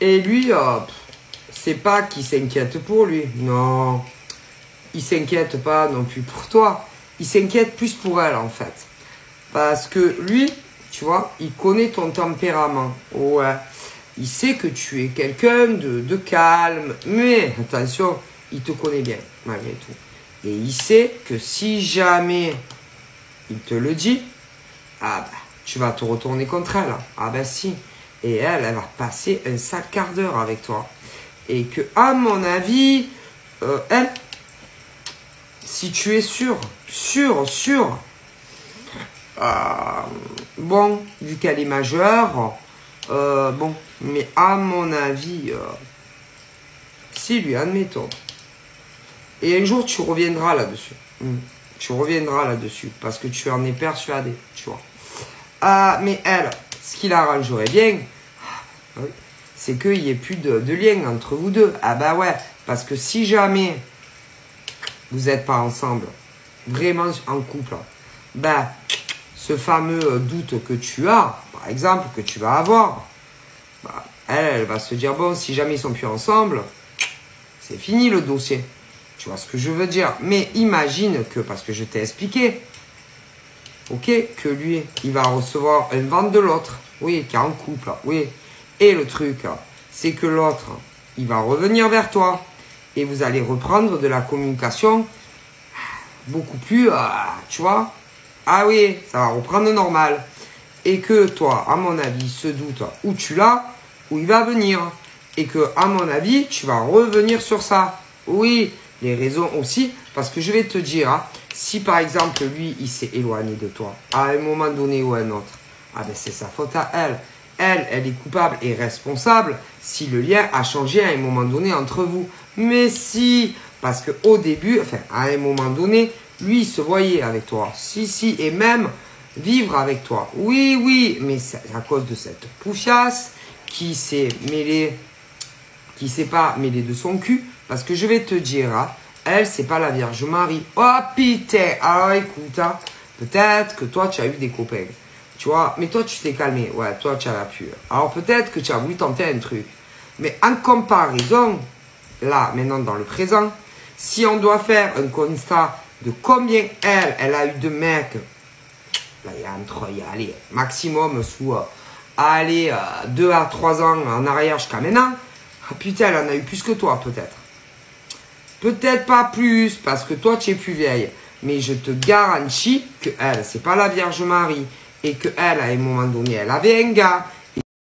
Et lui, euh, c'est pas qu'il s'inquiète pour lui. Non. Il s'inquiète pas non plus pour toi. Il s'inquiète plus pour elle, en fait. Parce que lui, tu vois, il connaît ton tempérament. Ouais. Il sait que tu es quelqu'un de, de calme. Mais, attention, il te connaît bien, malgré tout. Et il sait que si jamais il te le dit, ah bah, tu vas te retourner contre elle. Ah bah si. Et elle, elle va passer un sale quart d'heure avec toi. Et que, à mon avis, euh, elle, si tu es sûr, sûr, sûr, euh, bon, vu qu'elle est majeure, euh, bon, mais à mon avis, si lui, admettons, et un jour tu reviendras là-dessus, hmm. tu reviendras là-dessus, parce que tu en es persuadé, tu vois. Mais elle, ce qui l'arrangerait bien, c'est qu'il n'y ait plus de, lien entre vous deux. Ah bah ouais, parce que si jamais vous n'êtes pas ensemble, vraiment en couple, bah ce fameux doute que tu as, par exemple, que tu vas avoir, bah, elle, elle va se dire, bon, si jamais ils sont plus ensemble, c'est fini le dossier. Tu vois ce que je veux dire? Mais imagine que, parce que je t'ai expliqué, ok, que lui, il va recevoir une vente de l'autre, oui, qui est en couple, oui. Et le truc, c'est que l'autre, il va revenir vers toi et vous allez reprendre de la communication beaucoup plus, euh, tu vois, ah oui, ça va reprendre normal. Et que toi, à mon avis, ce doute, où tu l'as, où il va venir. Et que, à mon avis, tu vas revenir sur ça. Oui, les raisons aussi, parce que je vais te dire, hein, si par exemple lui, il s'est éloigné de toi, à un moment donné ou à un autre, ah ben c'est sa faute à elle. Elle, elle est coupable et responsable si le lien a changé à un moment donné entre vous. Mais si, parce que au début, enfin à un moment donné, lui se voyait avec toi. Si, si, et même vivre avec toi. Oui, oui, mais c'est à cause de cette poufiasse qui s'est mêlée, qui s'est pas mêlée de son cul, parce que je vais te dire, hein, elle, c'est pas la Vierge Marie. Oh putain Alors écoute, hein, peut-être que toi, tu as eu des copains. Tu vois, mais toi, tu t'es calmé. Ouais, toi, tu as la pure. Alors peut-être que tu as voulu tenter un truc. Mais en comparaison, là, maintenant, dans le présent, si on doit faire un constat de combien elle, elle a eu de mecs, là, il y a entre, il y a, allez, maximum sous, euh, allez, 2 euh, à 3 ans en arrière jusqu'à maintenant, ah putain, elle en a eu plus que toi, peut-être. Peut-être pas plus, parce que toi, tu es plus vieille. Mais je te garantis que elle, c'est pas la Vierge Marie. Et que elle, à un moment donné, elle avait un gars.